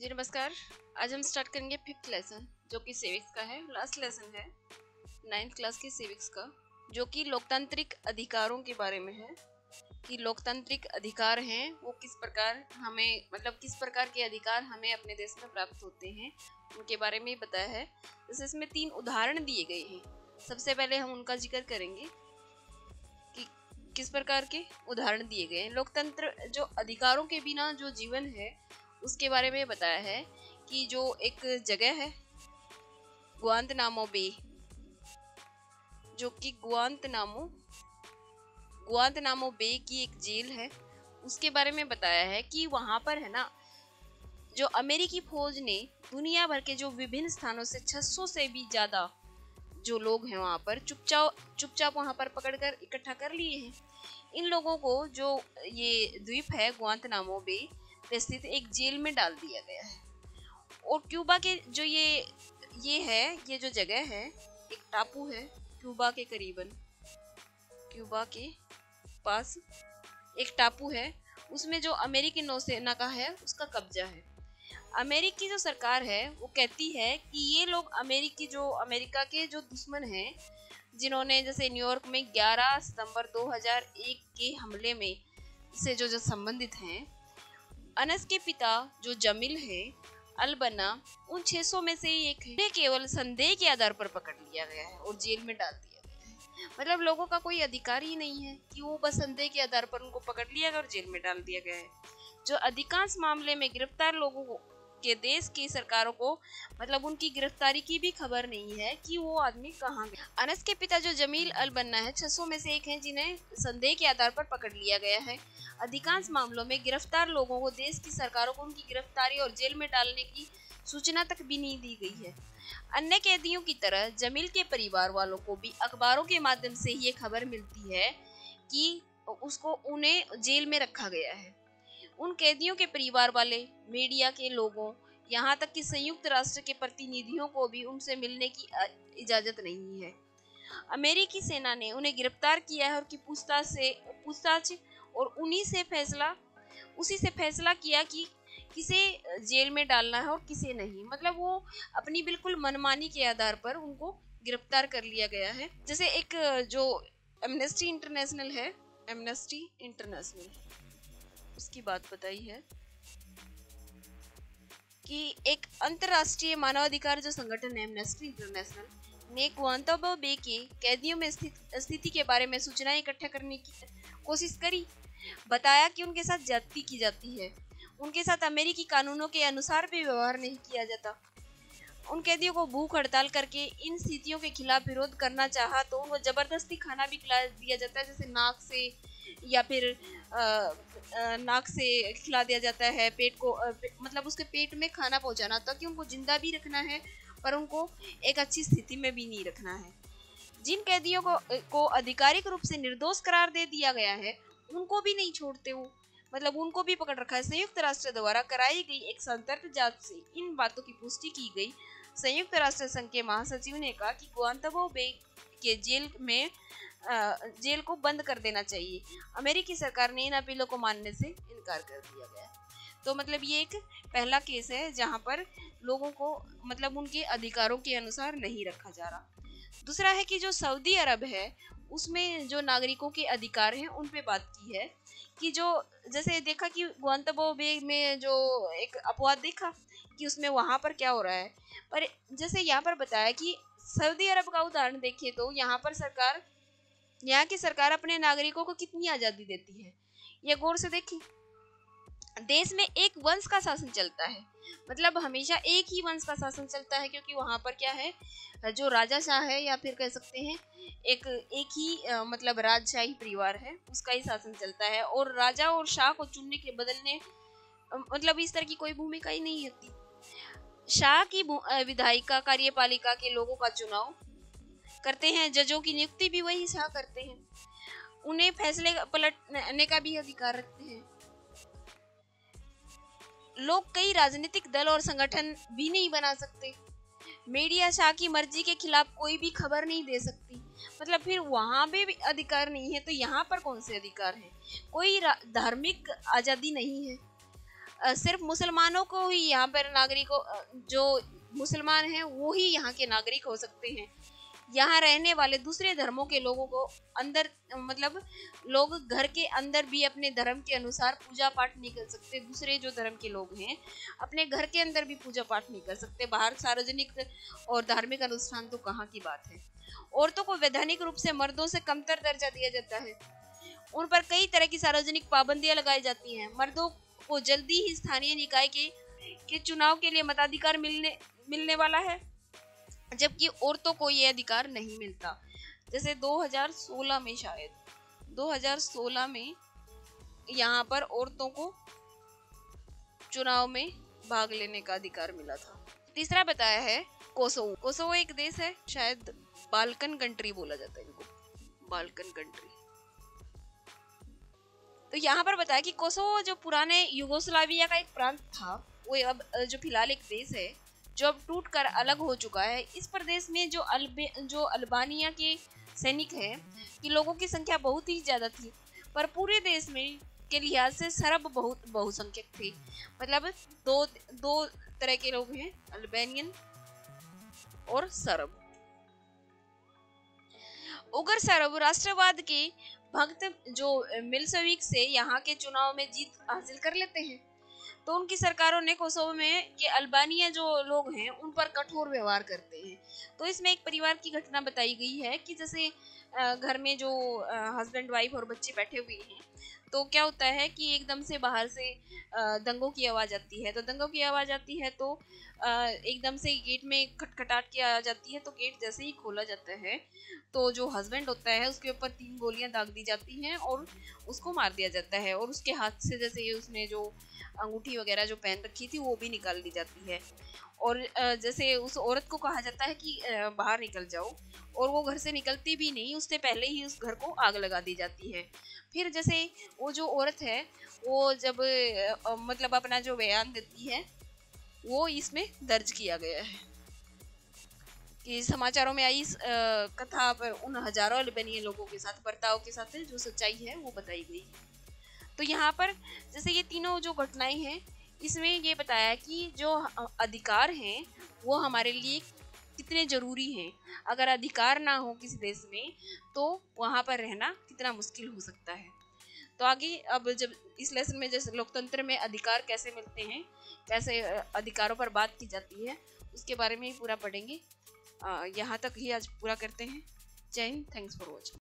जी, नमस्कार। आज हम स्टार्ट करेंगे फिफ्थ लेसन जो कि सिविक्स का है। लास्ट लेसन है नाइन्थ क्लास की सिविक्स का, जो कि लोकतांत्रिक अधिकारों के बारे में है। कि लोकतांत्रिक अधिकार हैं, वो किस प्रकार हमें मतलब किस प्रकार के अधिकार हमें अपने देश में प्राप्त होते हैं, उनके बारे में बताया है। जैसे इसमें तीन उदाहरण दिए गए हैं। सबसे पहले हम उनका ज़िक्र करेंगे कि किस प्रकार के उदाहरण दिए गए हैं। लोकतंत्र जो अधिकारों के बिना जो जीवन है उसके बारे में बताया है कि जो एक जगह है गुआंत नामो बे, जो कि गुआंत नामो गुआंत नामो बे की एक जेल है, उसके बारे में बताया है कि वहाँ पर है ना, जो अमेरिकी फौज ने दुनिया भर के जो विभिन्न स्थानों से 600 से भी ज़्यादा जो लोग हैं वहाँ पर चुपचाप चुपचाप वहाँ पर पकड़कर इकट्ठा कर लिए हैं। इन लोगों को जो ये द्वीप है गुआंत नामो बे स्थित एक जेल में डाल दिया गया है। और क्यूबा के जो ये ये है, ये जो जगह है, एक टापू है क्यूबा के करीबन। क्यूबा के पास एक टापू है। उसमें जो अमेरिकी नौसेना का है, उसका कब्जा है। अमेरिकी जो सरकार है, वो कहती है कि ये लोग अमेरिकी जो, अमेरिका के जो दुश्मन हैं, जिन्होंने जैसे न्यूयॉर्क में 11 सितंबर 2001 के हमले में, से जो जो संबंधित हैं अनस के पिता, जो जमील है अलबना उन 600 में से एक है। केवल संदेह के आधार पर पकड़ लिया गया है और जेल में डाल दिया गया है। मतलब लोगों का कोई अधिकार ही नहीं है कि वो बस संदेह के आधार पर उनको पकड़ लिया गया और जेल में डाल दिया गया है। जो अधिकांश मामले में गिरफ़्तार लोगों को के देश की सरकारों को मतलब उनकी गिरफ्तारी की भी खबर नहीं है कि वो आदमी कहाँ गया अनस के पिता जो जमील अल बन्ना है 600 में से एक हैं जिन्हें संदेह के आधार पर पकड़ लिया गया है। अधिकांश मामलों में गिरफ़्तार लोगों को देश की सरकारों को उनकी गिरफ्तारी और जेल में डालने की सूचना तक भी नहीं दी गई है। अन्य कैदियों की तरह जमील के परिवार वालों को भी अखबारों के माध्यम से ये खबर मिलती है कि उसको उन्हें जेल में रखा गया है। उन कैदियों के परिवार वाले, मीडिया के लोगों, यहाँ तक कि संयुक्त राष्ट्र के प्रतिनिधियों को भी उनसे मिलने की इजाज़त नहीं है। अमेरिकी सेना ने उन्हें गिरफ़्तार किया है और की पूछताछ से, पूछताछ और उन्हीं से फैसला, उसी से फैसला किया कि किसे जेल में डालना है और किसे नहीं। मतलब वो अपनी बिल्कुल मनमानी के आधार पर उनको गिरफ़्तार कर लिया गया है। जैसे एक जो एमनेस्टी इंटरनेशनल है एमनेस्टी इंटरनेशनल उसकी बात बताई है कि एक अंतरराष्ट्रीय मानवाधिकार जो संगठन है एमनेस्टी इंटरनेशनल ने ग्वांताबो बे के कैदियों में स्थिति के बारे में सूचनाएँ इकट्ठा करने की कोशिश करी। बताया कि उनके साथ जाति की जाती है। उनके साथ अमेरिकी कानूनों के अनुसार भी व्यवहार नहीं किया जाता। उन कैदियों को भूख हड़ताल करके इन स्थितियों के खिलाफ विरोध करना चाहा तो उनको ज़बरदस्ती खाना भी खिला दिया जाता है, जैसे नाक से या फिर नाक से खिला दिया जाता है, पेट को मतलब उसके पेट में खाना पहुंचाना, ताकि उनको ज़िंदा भी रखना है, पर उनको एक अच्छी स्थिति में भी नहीं रखना है। जिन कैदियों को को आधिकारिक रूप से निर्दोष करार दे दिया गया है, उनको भी नहीं छोड़ते वो। मतलब उनको भी पकड़ रखा है। संयुक्त राष्ट्र द्वारा कराई गई एक संतर्क जाँच से इन बातों की पुष्टि की गई। संयुक्त राष्ट्र संघ के महासचिव ने कहा कि गुआंतबो बे के जेल में जेल को बंद कर देना चाहिए। अमेरिकी सरकार ने इन अपीलों को मानने से इनकार कर दिया गया। तो मतलब ये एक पहला केस है जहाँ पर लोगों को मतलब उनके अधिकारों के अनुसार नहीं रखा जा रहा। दूसरा है कि जो सऊदी अरब है, उसमें जो नागरिकों के अधिकार हैं, उन पे बात की है कि जो जैसे देखा कि गुआंतबो बे में जो एक अपवाद देखा कि उसमें वहाँ पर क्या हो रहा है। पर जैसे यहाँ पर बताया कि सऊदी अरब का उदाहरण देखिए तो यहाँ पर सरकार यहाँ की सरकार अपने नागरिकों को कितनी आज़ादी देती है? यह गौर से देखिए। देश में एक वंश का शासन चलता है। मतलब हमेशा एक ही वंश का शासन चलता है क्योंकि वहाँ पर क्या है जो राजा शाह है या फिर कह सकते हैं एक एक ही आ, मतलब राजशाही परिवार है उसका ही शासन चलता है। और राजा और शाह को चुनने के बदलने मतलब इस तरह की कोई भूमिका ही नहीं होती। शाह की विधायिका कार्यपालिका के लोगों का चुनाव करते हैं, जजों की नियुक्ति भी वही शाह करते हैं। उन्हें फैसले पलटने का भी अधिकार रखते हैं। लोग कई राजनीतिक दल और संगठन भी नहीं बना सकते। मीडिया शाह की मर्ज़ी के खिलाफ कोई भी खबर नहीं दे सकती। मतलब फिर वहाँ भी अधिकार नहीं है तो यहाँ पर कौन से अधिकार है? कोई धार्मिक आज़ादी नहीं है। सिर्फ़ मुसलमानों को ही यहाँ पर नागरिकों जो मुसलमान हैं, वो ही यहाँ के नागरिक हो सकते हैं। यहाँ रहने वाले दूसरे धर्मों के लोगों को अंदर मतलब लोग घर के अंदर भी अपने धर्म के अनुसार पूजा पाठ नहीं कर सकते। दूसरे जो धर्म के लोग हैं, अपने घर के अंदर भी पूजा पाठ नहीं कर सकते। बाहर सार्वजनिक और धार्मिक अनुष्ठान तो कहाँ की बात है? औरतों को वैधानिक रूप से मर्दों से कमतर दर्जा दिया जाता है। उन पर कई तरह की सार्वजनिक पाबंदियाँ लगाई जाती हैं। मर्दों को जल्दी ही स्थानीय निकाय के के चुनाव के लिए मताधिकार मिलने मिलने वाला है। जबकि औरतों को ये अधिकार नहीं मिलता। जैसे 2016 में शायद 2016 में यहाँ पर औरतों को चुनाव में भाग लेने का अधिकार मिला था। तीसरा बताया है कोसोवो कोसोवो एक देश है, शायद बाल्कन कंट्री बोला जाता है इनको। Balkan country. तो यहाँ पर बताया कि कोसोवो जो पुराने युगोस्लाविया का एक प्रांत था, वो अब, जो फ़िलहाल एक देश है जो अब टूट कर अलग हो चुका है। इस प्रदेश में जो अल्बे, जो अल्बानिया के सैनिक हैं, कि लोगों की संख्या बहुत ही ज़्यादा थी, पर पूरे देश में के लिहाज से सरब बहुत, बहुसंख्यक थे। मतलब दो दो तरह के लोग हैं, अल्बेनियन और सरब। उगर सरब राष्ट्रवाद के भक्त जो मिलसविक से यहाँ के चुनाव में जीत हासिल कर लेते हैं। तो उनकी सरकारों ने कोसोवो में के अल्बानिया जो लोग हैं, उन पर कठोर व्यवहार करते हैं। तो इसमें एक परिवार की घटना बताई गई है कि जैसे घर में जो हस्बैंड वाइफ और बच्चे बैठे हुए हैं तो क्या होता है कि एकदम से बाहर से दंगों की आवाज़ आती है। तो दंगों की आवाज़ आती है तो एकदम से गेट में खटखटाट की आ जाती है तो गेट जैसे ही खोला जाता है तो जो हस्बैंड होता है उसके ऊपर तीन गोलियाँ दाग दी जाती हैं और उसको मार दिया जाता है और उसके हाथ से जैसे उसने जो अंगूठी वगैरह जो पहन रखी थी वो भी निकाल दी जाती है। और जैसे उस औरत को कहा जाता है कि बाहर निकल जाओ, और वो घर से निकलती भी नहीं उससे पहले ही उस घर को आग लगा दी जाती है। फिर जैसे वो जो औरत है, वो जब मतलब अपना जो बयान देती है, वो इसमें दर्ज किया गया है। कि समाचारों में आई इस कथा पर उन हज़ारों अल्बेनियन लोगों के साथ, बर्ताव के साथ जो सच्चाई है, वो बताई गई। तो यहाँ पर जैसे ये तीनों जो घटनाएँ हैं इसमें ये बताया कि जो अधिकार हैं, वो हमारे लिए कितने ज़रूरी हैं। अगर अधिकार ना हो किसी देश में तो वहाँ पर रहना कितना मुश्किल हो सकता है। तो आगे, अब जब इस लेसन में जैसे लोकतंत्र में अधिकार कैसे मिलते हैं, कैसे अधिकारों पर बात की जाती है, उसके बारे में ही पूरा पढ़ेंगे। यहाँ तक ही आज पूरा करते हैं। जय हिंद थैंक्स फॉर वॉचिंग